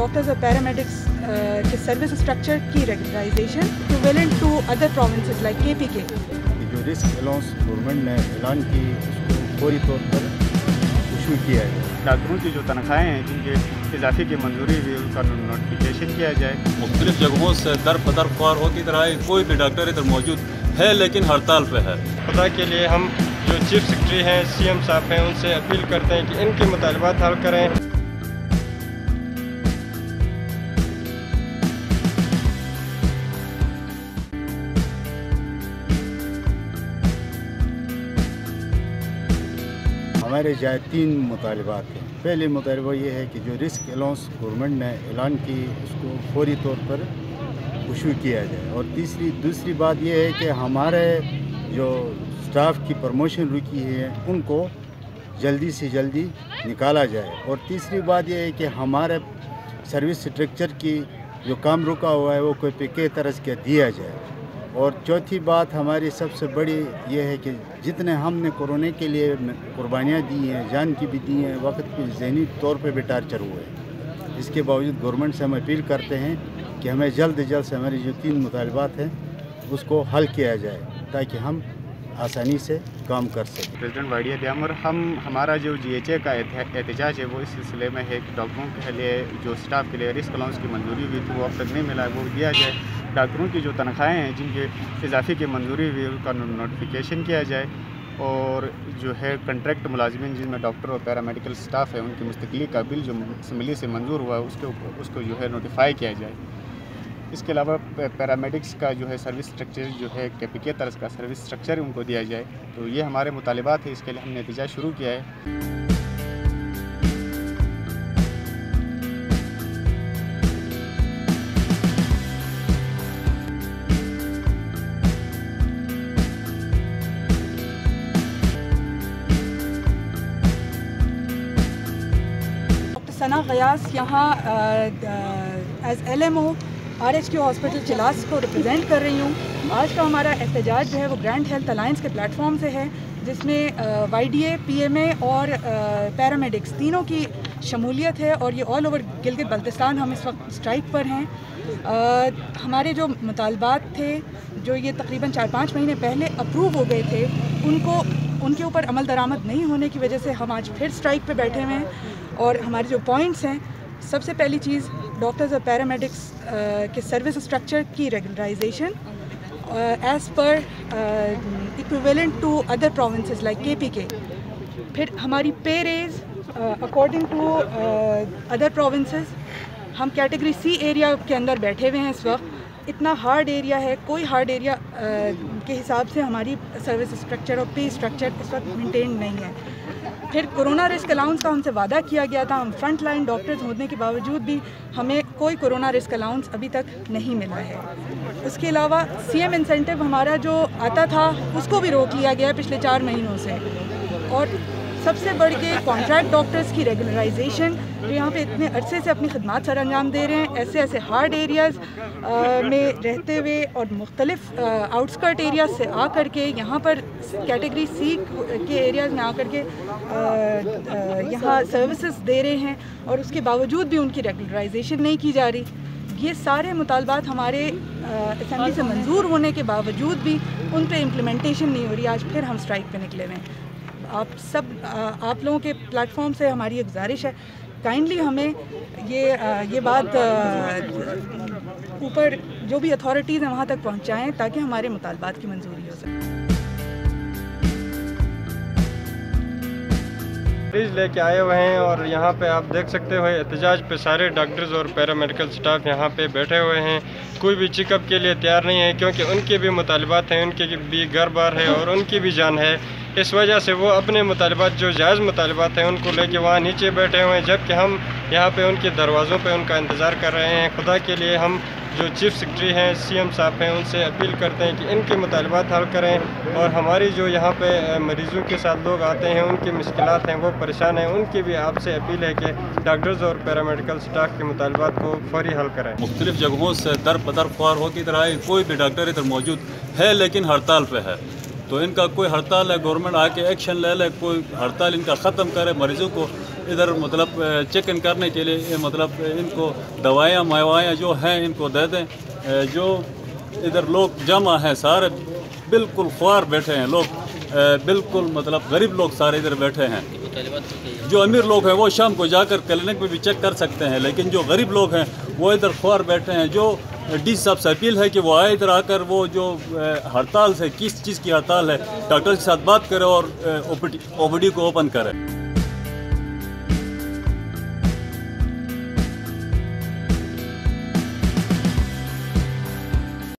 Doctors और paramedics के service structure की regularisation equivalent to other provinces like K P K जो risk allowance government ने ऐलान की उसको फौरी तौर पर इशू किया है। डॉक्टरों की जो तनख्वाहें हैं जिनके इजाफे की मंजूरी हुई उनका नोटिफिकेशन किया जाए। मुख्तलिफ़ जगहों से दर पदर ख्वार होती तरह कोई भी डॉक्टर इधर मौजूद है लेकिन हड़ताल पे है। खुदा के लिए हम जो चीफ सेक्रेटरी हैं सीएम साहब हैं उनसे अपील करते हैं कि इनके मुतालबात हल करें। हमारे जाए तीन मुतालबात हैं पहले मुतालबा ये है कि जो रिस्क अलाउंस गवर्नमेंट ने ऐलान की, उसको फौरी तौर पर इशू किया जाए। और तीसरी, दूसरी बात यह है कि हमारे जो स्टाफ की प्रमोशन रुकी है, उनको जल्दी से जल्दी निकाला जाए। और तीसरी बात यह है कि हमारे सर्विस स्ट्रक्चर की जो काम रुका हुआ है, वो कोई पे तरह के दिया जाए। और चौथी बात हमारी सबसे बड़ी ये है कि जितने हमने कोरोना के लिए कुर्बानियाँ दी हैं, जान की भी दी हैं, वक्त पे जहनी तौर पे भी टार्चर हुए हैं। इसके बावजूद गवर्नमेंट से हम अपील करते हैं कि हमें जल्द जल्द से हमारी जो तीन मुतालबात हैं, उसको हल किया जाए, ताकि हम आसानी से काम कर सकें। प्रेसिडेंट वाइडिया ड्याम और हम, हमारा जो जी एच ए का एहतजाज है, वो इस सिलसिले में है कि डॉक्टरों के लिए, जो स्टाफ के लिए रिस्क अलाउंस की मंजूरी हुई थी, वो अब तक नहीं मिला वो दिया जाए। डॉक्टरों की जो तनख्वाहें हैं, जिनके इजाफे की मंजूरी हुई, उनका नोटिफिकेशन किया जाए और जो है कंट्रैक्ट मुलाजमिन जिनमें डॉक्टर और पैरामेडिकल स्टाफ है, उनकी मुस्तकली का बिल जो असम्बली से मंजूर हुआ है, उसके उसको जो है नोटिफाई किया जाए। इसके अलावा पैरामेडिक्स का जो है सर्विस स्ट्रक्चर जो है के पी का सर्विस स्ट्रक्चर उनको दिया जाए। तो ये हमारे मुतालबात है, इसके लिए हमने नतीजा शुरू किया है। सना गयास यहाँ as L M O R H Q hospital Chilas को रिप्रेजेंट कर रही हूँ। आज का हमारा एहतजाज जो है वो ग्रैंड हेल्थ अलाइंस के प्लेटफॉर्म से है जिसमें Y D A P M A और पैरामेडिक्स तीनों की शमूलियत है और ये ऑल ओवर गिलगित बल्तिस्तान हम इस वक्त स्ट्राइक पर हैं। आ, हमारे जो मुतालबात थे जो ये तकरीबन चार पाँच महीने पहले अप्रूव हो गए थे उनको उनके ऊपर अमल दरामद नहीं होने की वजह से हम आज फिर स्ट्राइक पे बैठे हुए हैं। और हमारे जो पॉइंट्स हैं, सबसे पहली चीज़ डॉक्टर्स और पैरामेडिक्स के सर्विस स्ट्रक्चर की regularisation as per equivalent to other provinces like K P K फिर हमारी pay raise according to other provinces हम कैटेगरी सी एरिया के अंदर बैठे हुए हैं इस वक्त। इतना हार्ड एरिया है, कोई हार्ड एरिया के हिसाब से हमारी सर्विस स्ट्रक्चर और पे स्ट्रक्चर इस वक्त मेंटेन नहीं है। फिर कोरोना रिस्क अलाउंस का हमसे वादा किया गया था। हम फ्रंट लाइन डॉक्टर्स होने के बावजूद भी हमें कोई कोरोना रिस्क अलाउंस अभी तक नहीं मिला है। उसके अलावा सीएम इंसेंटिव हमारा जो आता था, उसको भी रोक लिया गया है पिछले चार महीनों से। और सबसे बढ़ के कॉन्ट्रैक्ट डॉक्टर्स की रेगुलराइजेशन जो यहाँ पे इतने अरसे से अपनी खदमात सर अंजाम दे रहे हैं, ऐसे ऐसे हार्ड एरियाज़ में रहते हुए और मुख्तलिफ़ आउटस्कर्ट एरियाज़ से आ कर के, यहाँ पर कैटेगरी सी के एरियाज़ में आकर के यहाँ सर्विसेज़ दे रहे हैं और उसके बावजूद भी उनकी रेगुलराइजेशन नहीं की जा रही। ये सारे मुतालबात हमारे असम्बली से मंजूर होने के बावजूद भी उन पर इम्प्लीमेंटेशन नहीं हो रही। आज फिर हम स्ट्राइक पे निकले हुए हैं। आप सब आप लोगों के प्लेटफॉर्म से हमारी गुजारिश है। काइंडली हमें ये ये बात ऊपर जो भी अथॉरिटीज़ हैं वहाँ तक पहुँचाएँ ताकि हमारे मुतालबात की मंजूरी हो सके। मरीज़ लेके आए हुए हैं और यहाँ पे आप देख सकते हो, एहतजाज पे सारे डॉक्टर्स और पैरामेडिकल स्टाफ यहाँ पे बैठे हुए हैं। कोई भी चेकअप के लिए तैयार नहीं है क्योंकि उनके भी मुतालबात हैं, उनके भी घर बार है और उनकी भी जान है। इस वजह से वो अपने मुतालबात, जो जायज़ मुतालबात हैं, उनको लेके वहाँ नीचे बैठे हुए हैं, जबकि हम यहाँ पे उनके दरवाज़ों पे उनका इंतज़ार कर रहे हैं। खुदा के लिए हम जो चीफ सेक्रेटरी हैं, सीएम साहब हैं, उनसे अपील करते हैं कि इनके मुतालबात हल करें और हमारी जो यहाँ पे मरीज़ों के साथ लोग आते हैं, उनकी मुश्किल हैं, वो परेशान हैं, उनकी भी आपसे अपील है कि डॉक्टर्स और पैरामेडिकल स्टाफ के मुतालबात को फौरी हल करें। मुख्तलिफ़ जगहों से दर पदर ख्वार होती तरह कोई भी डॉक्टर इधर मौजूद है, लेकिन हड़ताल पर है। तो इनका कोई हड़ताल है, गवर्नमेंट आके एक्शन ले ले, कोई हड़ताल इनका ख़त्म करे, मरीज़ों को इधर मतलब चेक इन करने के लिए मतलब इनको दवाइयाँ मवायाँ जो हैं, इनको दे दें। जो इधर लोग जमा हैं, सारे बिल्कुल ख्वार बैठे हैं, लोग बिल्कुल मतलब गरीब लोग सारे इधर बैठे हैं। जो अमीर लोग हैं, वो शाम को जाकर क्लिनिक में भी चेक कर सकते हैं, लेकिन जो गरीब लोग हैं, वो इधर ख्वार बैठे हैं। जो डी साहब से अपील है कि वो आए इधर आकर, वो जो हड़ताल से, किस चीज़ की हड़ताल है, डॉक्टर के साथ बात करें और ओपीडी को ओपन करें।